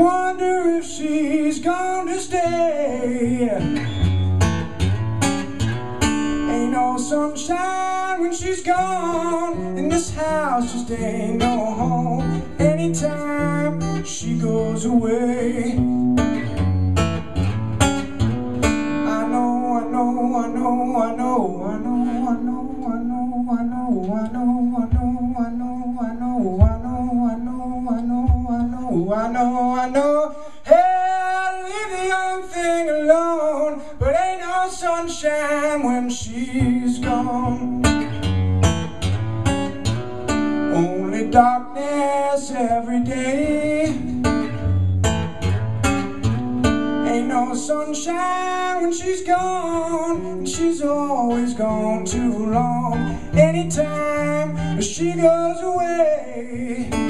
Wonder if she's gone to stay. Ain't no sunshine when she's gone, and this house just ain't no home. Anytime she goes away. I know, I know, I know, I know, I know, I know, I know, I know, I know, I know, know, I know, I know. Hey, leave the young thing alone, but ain't no sunshine when she's gone. Only darkness every day. Ain't no sunshine when she's gone, and she's always gone too long. Anytime she goes away,